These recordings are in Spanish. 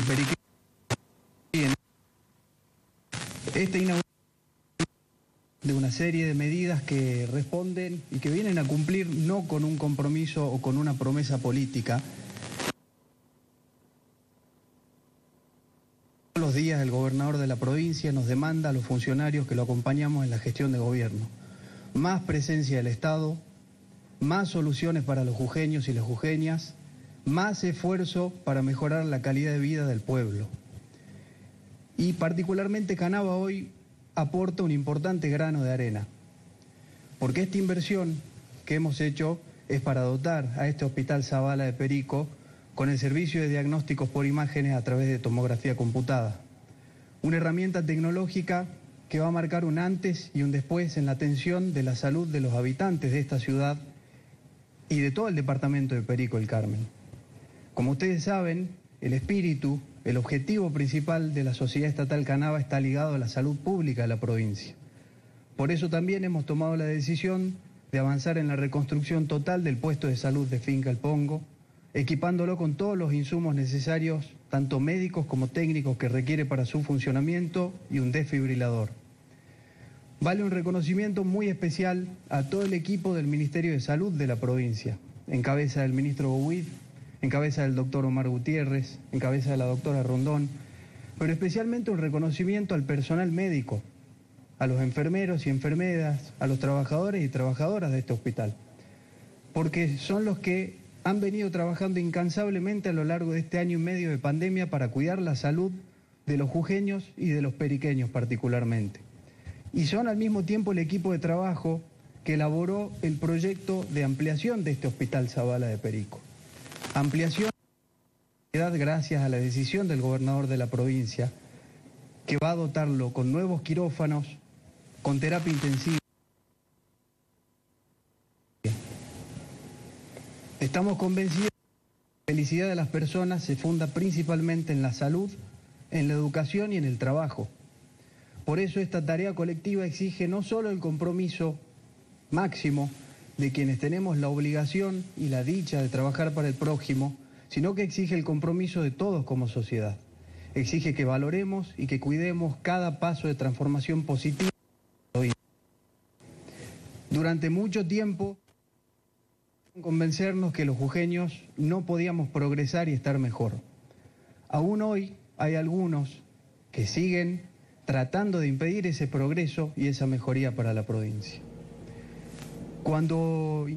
y periqueños. Esta inauguración de una serie de medidas que responden y que vienen a cumplir no con un compromiso o con una promesa política. Todos los días el gobernador de la provincia nos demanda a los funcionarios que lo acompañamos en la gestión de gobierno. Más presencia del Estado, más soluciones para los jujeños y las jujeñas, más esfuerzo para mejorar la calidad de vida del pueblo. Y particularmente Canava hoy aporta un importante grano de arena, porque esta inversión que hemos hecho es para dotar a este Hospital Zavala de Perico con el servicio de diagnósticos por imágenes a través de tomografía computada, una herramienta tecnológica que va a marcar un antes y un después en la atención de la salud de los habitantes de esta ciudad y de todo el departamento de Perico el Carmen. Como ustedes saben, el espíritu, el objetivo principal de la Sociedad Estatal Canava está ligado a la salud pública de la provincia. Por eso también hemos tomado la decisión de avanzar en la reconstrucción total del puesto de salud de Finca El Pongo, equipándolo con todos los insumos necesarios, tanto médicos como técnicos que requiere para su funcionamiento y un desfibrilador. Vale un reconocimiento muy especial a todo el equipo del Ministerio de Salud de la provincia, en cabeza del ministro Bouid, en cabeza del doctor Omar Gutiérrez, en cabeza de la doctora Rondón, pero especialmente un reconocimiento al personal médico, a los enfermeros y enfermeras, a los trabajadores y trabajadoras de este hospital, porque son los que han venido trabajando incansablemente a lo largo de este año y medio de pandemia para cuidar la salud de los jujeños y de los periqueños particularmente. Y son al mismo tiempo el equipo de trabajo que elaboró el proyecto de ampliación de este hospital Zavala de Perico. Ampliación gracias a la decisión del gobernador de la provincia, que va a dotarlo con nuevos quirófanos, con terapia intensiva. Estamos convencidos que la felicidad de las personas se funda principalmente en la salud, en la educación y en el trabajo. Por eso esta tarea colectiva exige no solo el compromiso máximo de quienes tenemos la obligación y la dicha de trabajar para el prójimo, sino que exige el compromiso de todos como sociedad. Exige que valoremos y que cuidemos cada paso de transformación positiva. Durante mucho tiempo, convencernos que los jujeños no podíamos progresar y estar mejor. Aún hoy hay algunos que siguen tratando de impedir ese progreso y esa mejoría para la provincia. Cuando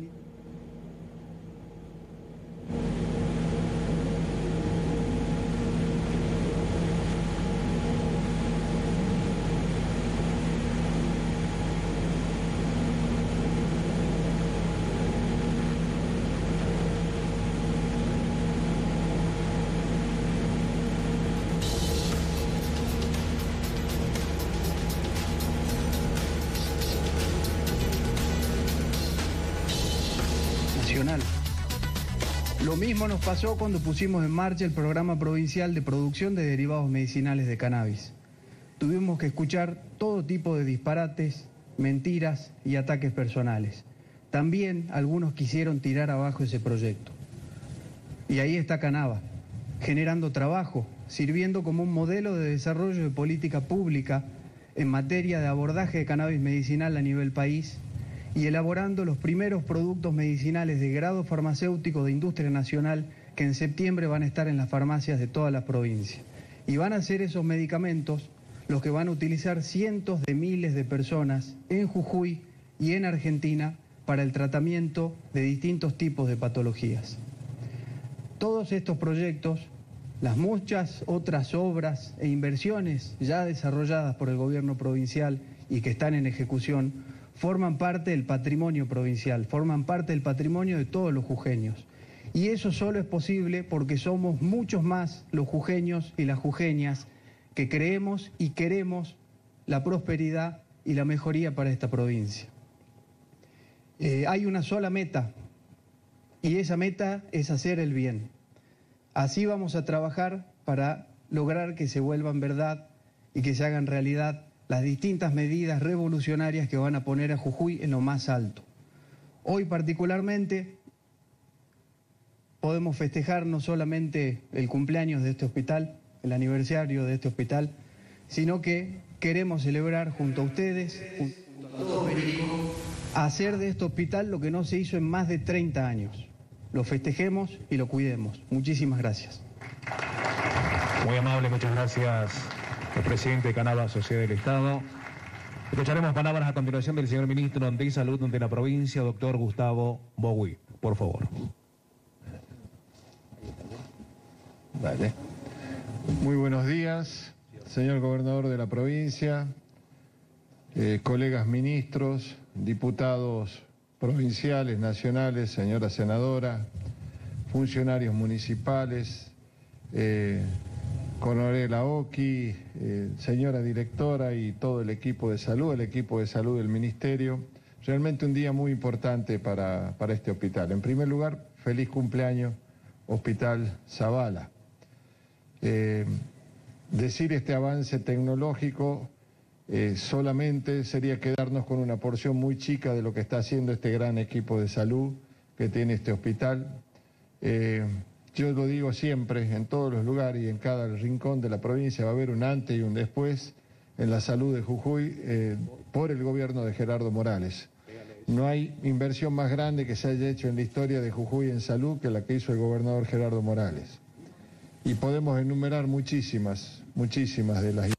Lo mismo nos pasó cuando pusimos en marcha el programa provincial de producción de derivados medicinales de cannabis. Tuvimos que escuchar todo tipo de disparates, mentiras y ataques personales. También algunos quisieron tirar abajo ese proyecto. Y ahí está Canava, generando trabajo, sirviendo como un modelo de desarrollo de política pública en materia de abordaje de cannabis medicinal a nivel país y elaborando los primeros productos medicinales de grado farmacéutico de industria nacional que en septiembre van a estar en las farmacias de toda la provincia. Y van a ser esos medicamentos los que van a utilizar cientos de miles de personas en Jujuy y en Argentina para el tratamiento de distintos tipos de patologías. Todos estos proyectos, las muchas otras obras e inversiones ya desarrolladas por el gobierno provincial y que están en ejecución, forman parte del patrimonio provincial, forman parte del patrimonio de todos los jujeños. Y eso solo es posible porque somos muchos más los jujeños y las jujeñas que creemos y queremos la prosperidad y la mejoría para esta provincia. Eh, hay una sola meta y esa meta es hacer el bien. Así vamos a trabajar para lograr que se vuelvan verdad y que se hagan realidad las distintas medidas revolucionarias que van a poner a Jujuy en lo más alto. Hoy particularmente podemos festejar no solamente el cumpleaños de este hospital, el aniversario de este hospital, sino que queremos celebrar junto a ustedes, junto a Perico, hacer de este hospital lo que no se hizo en más de 30 años. Lo festejemos y lo cuidemos. Muchísimas gracias. Muy amable, muchas gracias, el presidente de Canadá, Sociedad del Estado. Escucharemos palabras a continuación del señor ministro de Salud de la provincia, doctor Gustavo Bowie. Por favor. Vale. Muy buenos días, señor gobernador de la provincia, eh, colegas ministros, diputados provinciales, nacionales, señora senadora, funcionarios municipales, eh, Coronel Oki, eh, señora directora y todo el equipo de salud, el equipo de salud del Ministerio. Realmente un día muy importante para, este hospital. En primer lugar, feliz cumpleaños, Hospital Zavala. Eh, decir este avance tecnológico eh, solamente sería quedarnos con una porción muy chica de lo que está haciendo este gran equipo de salud que tiene este hospital. Yo lo digo siempre, en todos los lugares y en cada rincón de la provincia va a haber un antes y un después en la salud de Jujuy eh, por el gobierno de Gerardo Morales. No hay inversión más grande que se haya hecho en la historia de Jujuy en salud que la que hizo el gobernador Gerardo Morales. Y podemos enumerar muchísimas, muchísimas de las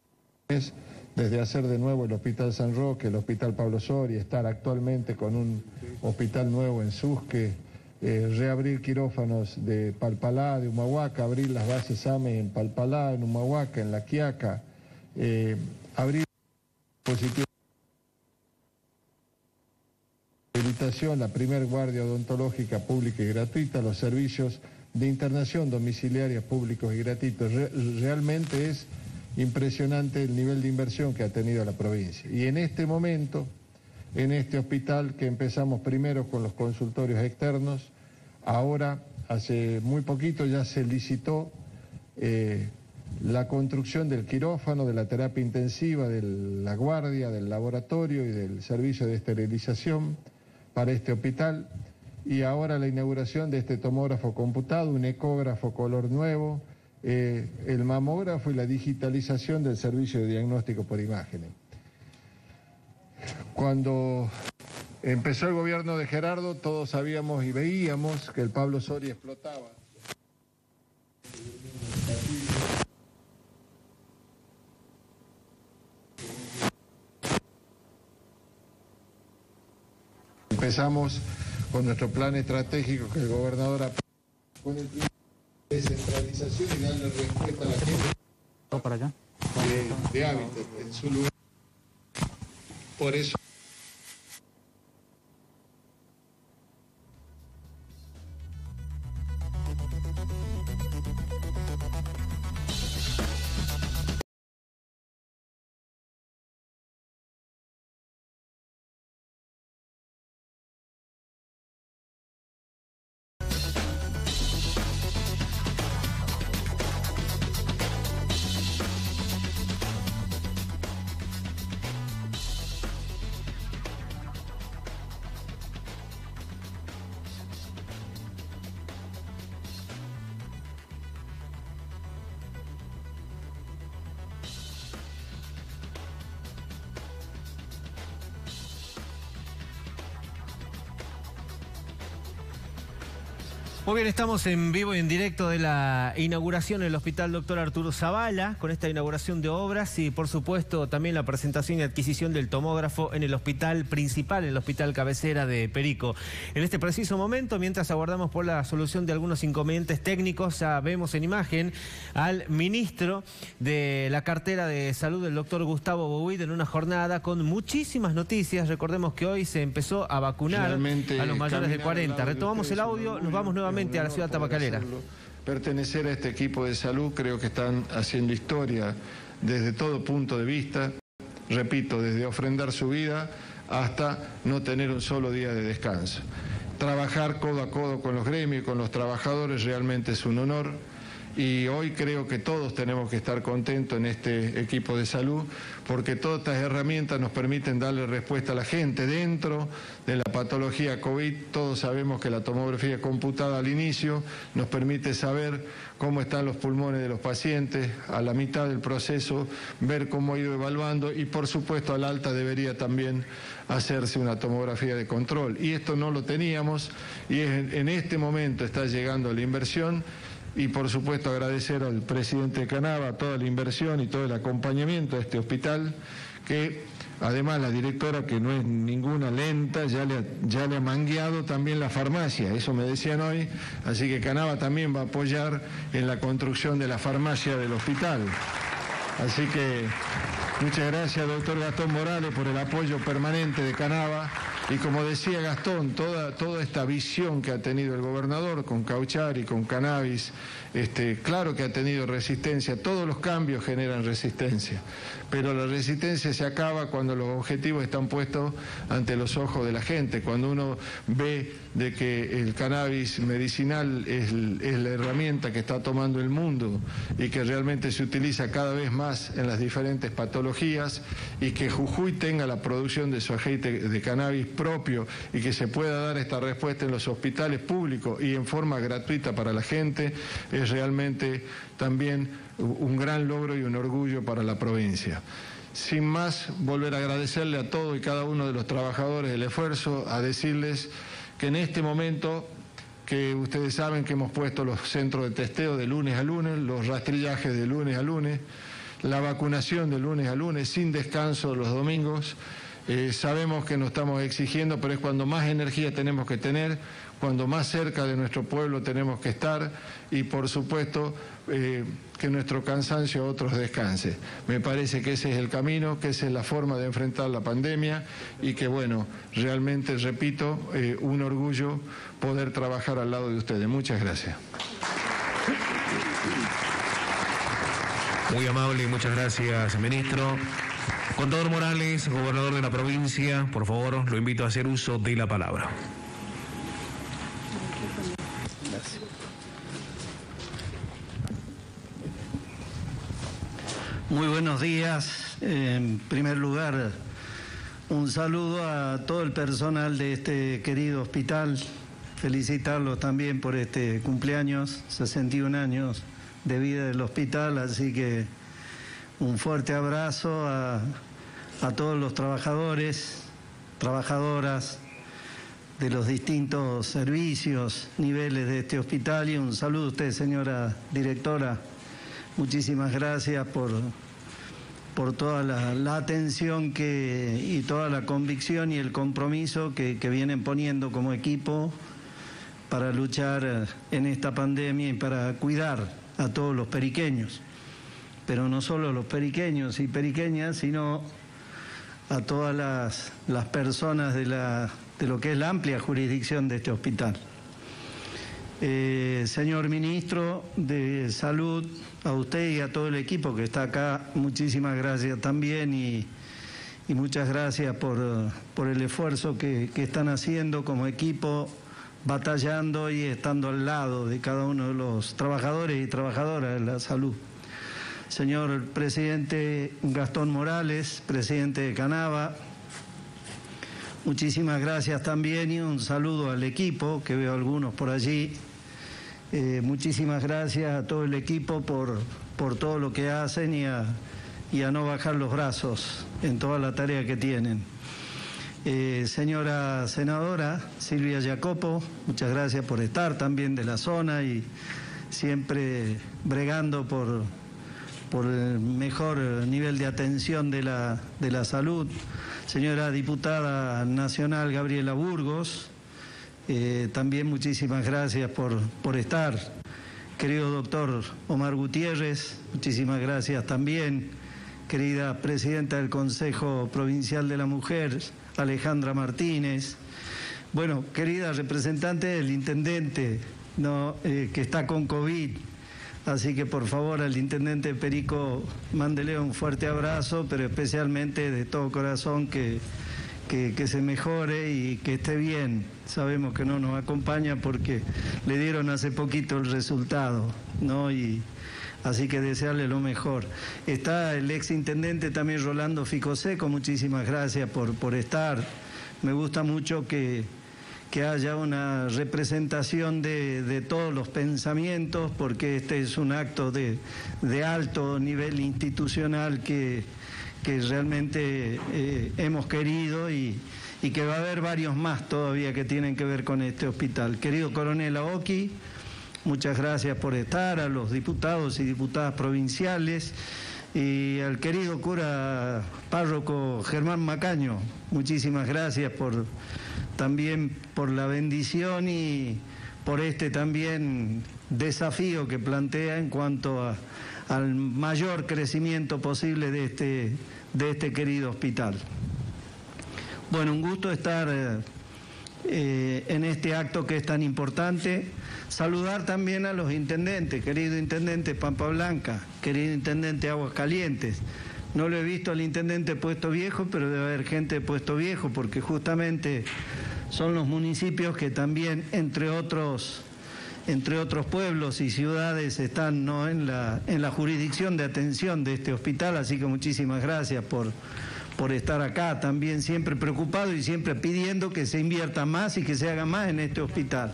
inversiones, desde hacer de nuevo el Hospital San Roque, el Hospital Pablo Soria, estar actualmente con un hospital nuevo en Susque, eh, reabrir quirófanos de Palpalá, de Humahuaca, abrir las bases AME en Palpalá, en Humahuaca, en La Quiaca, eh, abrir habilitación, la primer guardia odontológica pública y gratuita, los servicios de internación domiciliaria públicos y gratuitos. realmente es impresionante el nivel de inversión que ha tenido la provincia. Y en este momento, en este hospital que empezamos primero con los consultorios externos, Ahora, hace muy poquito ya se licitó eh, la construcción del quirófano, de la terapia intensiva, de la guardia, del laboratorio y del servicio de esterilización para este hospital. Y ahora la inauguración de este tomógrafo computado, un ecógrafo color nuevo, eh, el mamógrafo y la digitalización del servicio de diagnóstico por imágenes. Cuando Empezó el gobierno de Gerardo, todos sabíamos y veíamos que el Pablo Soria explotaba. Empezamos con nuestro plan estratégico que el gobernador ha con el plan de descentralización y darle respuesta a la gente para allá? de, de hábitat en su lugar. Por eso Muy bien, estamos en vivo y en directo de la inauguración en el Hospital Doctor Arturo Zavala, con esta inauguración de obras y por supuesto también la presentación y adquisición del tomógrafo en el hospital principal, el hospital cabecera de Perico. En este preciso momento, mientras aguardamos por la solución de algunos inconvenientes técnicos, ya vemos en imagen al ministro de la cartera de salud, el doctor Gustavo Bouid, en una jornada con muchísimas noticias. Recordemos que hoy se empezó a vacunar a los mayores de 40. Retomamos el audio, nos vamos nuevamente a la ciudad tabacalera. Pertenecer a este equipo de salud creo que están haciendo historia desde todo punto de vista, repito, desde ofrendar su vida hasta no tener un solo día de descanso. Trabajar codo a codo con los gremios y con los trabajadores realmente es un honor y hoy creo que todos tenemos que estar contentos en este equipo de salud porque todas estas herramientas nos permiten darle respuesta a la gente dentro de la patología COVID. Todos sabemos que la tomografía computada al inicio nos permite saber cómo están los pulmones de los pacientes, a la mitad del proceso ver cómo ha ido evaluando y por supuesto al alta debería también hacerse una tomografía de control. Y esto no lo teníamos y en este momento está llegando la inversión y por supuesto agradecer al presidente de Canava toda la inversión y todo el acompañamiento a este hospital que además la directora que no es ninguna lenta ya le, ya le ha mangueado también la farmacia, eso me decían hoy, así que Canava también va a apoyar en la construcción de la farmacia del hospital. Así que muchas gracias doctor Gastón Morales por el apoyo permanente de Canava. Y como decía Gastón, toda, toda esta visión que ha tenido el gobernador con Cauchar y con Cannabis, este, claro que ha tenido resistencia, todos los cambios generan resistencia, pero la resistencia se acaba cuando los objetivos están puestos ante los ojos de la gente, cuando uno ve de que el cannabis medicinal es, es la herramienta que está tomando el mundo y que realmente se utiliza cada vez más en las diferentes patologías y que Jujuy tenga la producción de su aceite de cannabis propio y que se pueda dar esta respuesta en los hospitales públicos y en forma gratuita para la gente, es realmente también un gran logro y un orgullo para la provincia. Sin más, volver a agradecerle a todo y cada uno de los trabajadores el esfuerzo, a decirles que en este momento que ustedes saben que hemos puesto los centros de testeo de lunes a lunes, los rastrillajes de lunes a lunes, la vacunación de lunes a lunes sin descanso los domingos, eh, sabemos que nos estamos exigiendo, pero es cuando más energía tenemos que tener, cuando más cerca de nuestro pueblo tenemos que estar y por supuesto eh, que nuestro cansancio a otros descanse. Me parece que ese es el camino, que esa es la forma de enfrentar la pandemia y que bueno, realmente repito, eh, un orgullo poder trabajar al lado de ustedes. Muchas gracias. Muy amable y muchas gracias, ministro. Contador Morales, gobernador de la provincia, por favor, lo invito a hacer uso de la palabra. Muy buenos días. En primer lugar, un saludo a todo el personal de este querido hospital. Felicitarlos también por este cumpleaños, 61 años de vida del hospital, así que un fuerte abrazo a, todos los trabajadores, trabajadoras de los distintos servicios, niveles de este hospital y un saludo a usted, señora directora. Muchísimas gracias por, por toda la, atención que, y toda la convicción y el compromiso que, que vienen poniendo como equipo para luchar en esta pandemia y para cuidar a todos los periqueños pero no solo los periqueños y periqueñas, sino a todas las, personas de, la, de lo que es la amplia jurisdicción de este hospital. Eh, señor ministro de Salud, a usted y a todo el equipo que está acá, muchísimas gracias también y, muchas gracias por, el esfuerzo que están haciendo como equipo, batallando y estando al lado de cada uno de los trabajadores y trabajadoras de la salud señor presidente Gastón Morales, presidente de Canava. Muchísimas gracias también y un saludo al equipo, que veo algunos por allí. Eh, muchísimas gracias a todo el equipo por, por todo lo que hacen y a, no bajar los brazos en toda la tarea que tienen. Eh, señora senadora Silvia Jacopo, muchas gracias por estar también de la zona y siempre bregando por, por el mejor nivel de atención de la, de la salud. Señora diputada nacional Gabriela Burgos, eh, también muchísimas gracias por, por estar. Querido doctor Omar Gutiérrez, muchísimas gracias también. Querida presidenta del Consejo Provincial de la Mujer, Alejandra Martínez. Bueno, querida representante del intendente ¿no? Eh, que está con COVID, Así que por favor al intendente Perico, mándele un fuerte abrazo, pero especialmente de todo corazón que, que, se mejore y que esté bien. Sabemos que no nos acompaña porque le dieron hace poquito el resultado ¿no? Y así que desearle lo mejor. Está el ex intendente también Rolando Ficoseco, muchísimas gracias por, por estar. Me gusta mucho que, que haya una representación de, todos los pensamientos, porque este es un acto de, de alto nivel institucional que, que realmente eh, hemos querido y, y que va a haber varios más todavía que tienen que ver con este hospital. Querido coronel Aoki, muchas gracias por estar, a los diputados y diputadas provinciales y al querido cura párroco Germán Macaño, muchísimas gracias por también por la bendición y por este también desafío que plantea en cuanto al mayor crecimiento posible de este, de este querido hospital. Bueno, un gusto estar eh, en este acto que es tan importante. Saludar también a los intendentes, querido intendente Pampa Blanca, querido intendente Aguas Calientes. No lo he visto al intendente Puesto Viejo, pero debe haber gente de Puesto Viejo, porque justamente son los municipios que también, entre otros, entre otros pueblos y ciudades, están ¿no? en, la, en la jurisdicción de atención de este hospital. Así que muchísimas gracias por por estar acá, también siempre preocupado y siempre pidiendo que se invierta más y que se haga más en este hospital.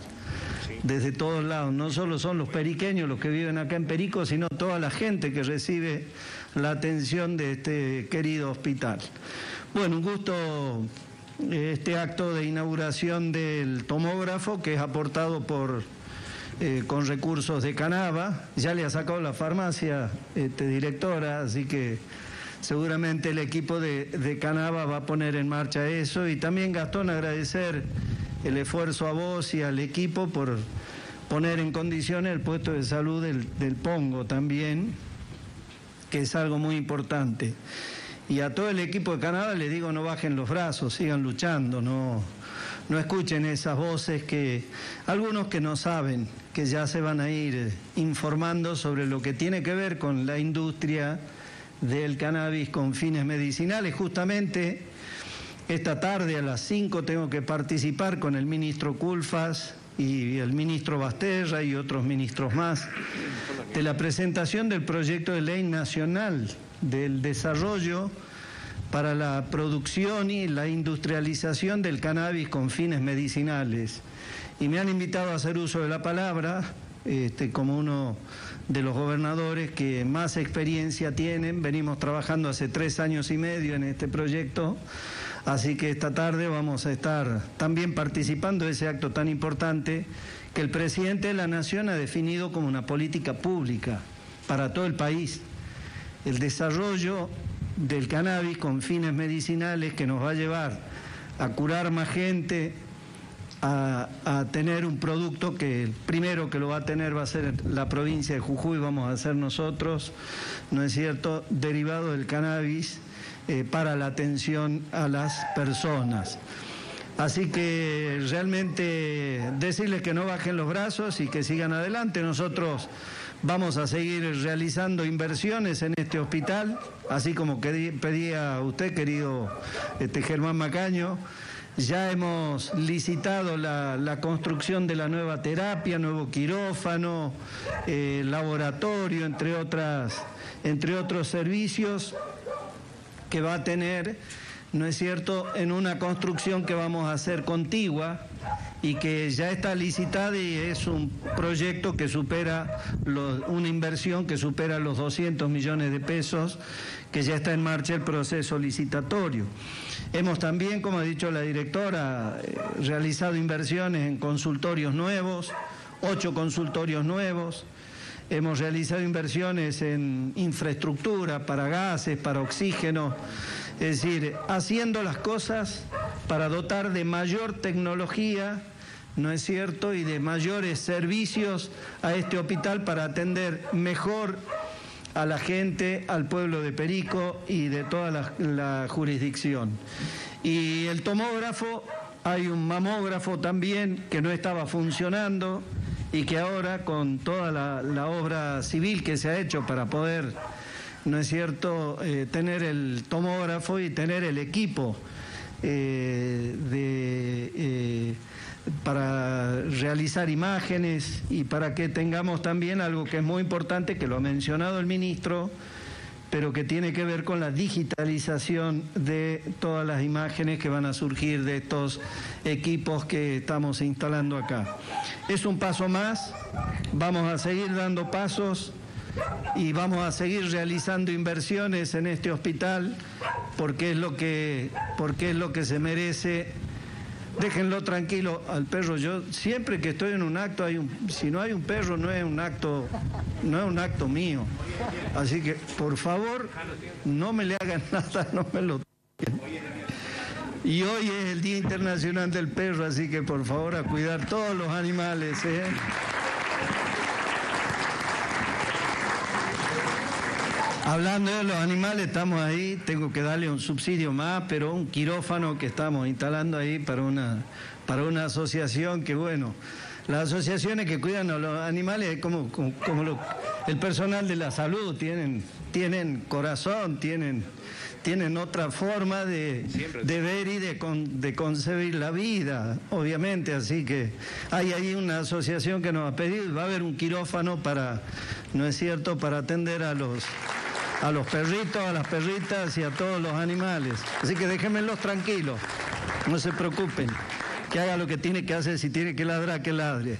Desde todos lados, no solo son los periqueños los que viven acá en Perico, sino toda la gente que recibe la atención de este querido hospital. Bueno, un gusto eh, este acto de inauguración del tomógrafo que es aportado por eh, con recursos de Canava. Ya le ha sacado la farmacia, este, directora, así que seguramente el equipo de, de, Canava va a poner en marcha eso y también Gastón agradecer el esfuerzo a vos y al equipo por poner en condiciones el puesto de salud del, Pongo también, que es algo muy importante. Y a todo el equipo de Canadá le digo no bajen los brazos, sigan luchando, no, no escuchen esas voces que algunos que no saben, que ya se van a ir informando sobre lo que tiene que ver con la industria del cannabis con fines medicinales. Justamente esta tarde a las 5 tengo que participar con el ministro Culfas y el ministro Basterra y otros ministros más de la presentación del proyecto de ley nacional del desarrollo para la producción y la industrialización del cannabis con fines medicinales. Y me han invitado a hacer uso de la palabra este, como uno de los gobernadores que más experiencia tienen. Venimos trabajando hace tres años y medio en este proyecto, así que esta tarde vamos a estar también participando de ese acto tan importante que el presidente de la Nación ha definido como una política pública para todo el país. El desarrollo del cannabis con fines medicinales que nos va a llevar a curar más gente, a, tener un producto que el primero que lo va a tener va a ser la provincia de Jujuy, vamos a ser nosotros, ¿no es cierto?, derivado del cannabis eh, para la atención a las personas. Así que realmente decirles que no bajen los brazos y que sigan adelante. Nosotros vamos a seguir realizando inversiones en este hospital, así como pedía usted, querido este, Germán Macaño. Ya hemos licitado la, construcción de la nueva terapia, nuevo quirófano, eh, laboratorio, entre, otras, entre otros servicios que va a tener, ¿no es cierto?, en una construcción que vamos a hacer contigua y que ya está licitada y es un proyecto que supera una inversión que supera los 200 millones de pesos, que ya está en marcha el proceso licitatorio. Hemos también, como ha dicho la directora, eh, realizado inversiones en consultorios nuevos, ocho consultorios nuevos. Hemos realizado inversiones en infraestructura para gases, para oxígeno, es decir, haciendo las cosas para dotar de mayor tecnología ¿no es cierto?, y de mayores servicios a este hospital para atender mejor a la gente, al pueblo de Perico y de toda la, jurisdicción. Y el tomógrafo, hay un mamógrafo también que no estaba funcionando y que ahora con toda la, obra civil que se ha hecho para poder, ¿no es cierto?, eh, tener el tomógrafo y tener el equipo eh. Eh, para realizar imágenes y para que tengamos también algo que es muy importante, que lo ha mencionado el ministro, pero que tiene que ver con la digitalización de todas las imágenes que van a surgir de estos equipos que estamos instalando acá. Es un paso más, vamos a seguir dando pasos y vamos a seguir realizando inversiones en este hospital porque es lo que, porque es lo que se merece déjenlo tranquilo al perro. Yo siempre que estoy en un acto hay un, si no hay un perro no es un acto, no es un acto mío. Así que por favor no me le hagan nada, no me lo y hoy es el Día Internacional del Perro, así que por favor a cuidar todos los animales. ¿eh? Hablando de los animales, estamos ahí, tengo que darle un subsidio más, pero un quirófano que estamos instalando ahí para una, para una asociación que, bueno, las asociaciones que cuidan a los animales, como, como, el personal de la salud, tienen, tienen corazón, tienen, tienen otra forma de, de ver y de, de, concebir la vida, obviamente. Así que hay ahí una asociación que nos ha pedido, va a haber un quirófano para, ¿no es cierto?, para atender a los a los perritos, a las perritas y a todos los animales. Así que déjenmelos tranquilos, no se preocupen, que haga lo que tiene que hacer, si tiene que ladrar, que ladre.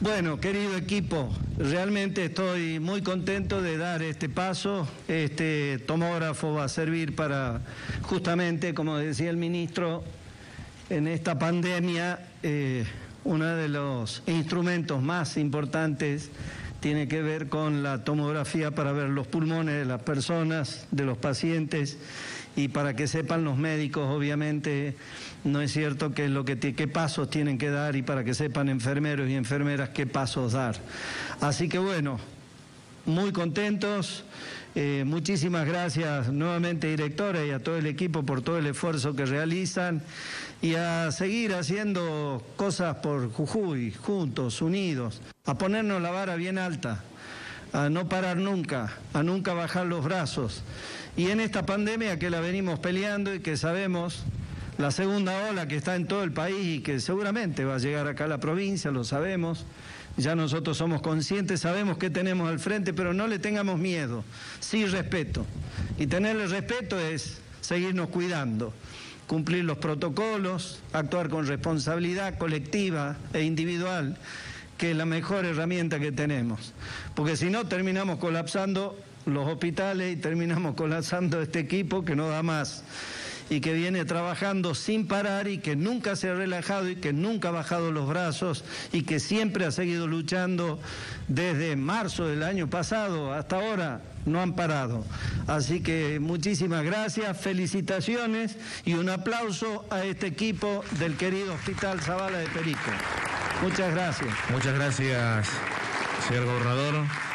Bueno, querido equipo, realmente estoy muy contento de dar este paso. Este tomógrafo va a servir para, justamente, como decía el ministro, en esta pandemia, eh, uno de los instrumentos más importantes tiene que ver con la tomografía para ver los pulmones de las personas, de los pacientes y para que sepan los médicos, obviamente, no es cierto que lo que qué pasos tienen que dar y para que sepan enfermeros y enfermeras qué pasos dar. Así que bueno, muy contentos. Eh, muchísimas gracias nuevamente, directora, y a todo el equipo por todo el esfuerzo que realizan y a seguir haciendo cosas por Jujuy, juntos, unidos, a ponernos la vara bien alta, a no parar nunca, a nunca bajar los brazos. Y en esta pandemia que la venimos peleando y que sabemos la segunda ola que está en todo el país y que seguramente va a llegar acá a la provincia, lo sabemos. Ya nosotros somos conscientes, sabemos que tenemos al frente, pero no le tengamos miedo, sí respeto. Y tenerle respeto es seguirnos cuidando, cumplir los protocolos, actuar con responsabilidad colectiva e individual, que es la mejor herramienta que tenemos. Porque si no, terminamos colapsando los hospitales y terminamos colapsando este equipo que no da más y que viene trabajando sin parar y que nunca se ha relajado y que nunca ha bajado los brazos y que siempre ha seguido luchando desde marzo del año pasado hasta ahora no han parado. Así que muchísimas gracias, felicitaciones y un aplauso a este equipo del querido Hospital Zavala de Perico. Muchas gracias. Muchas gracias, señor gobernador.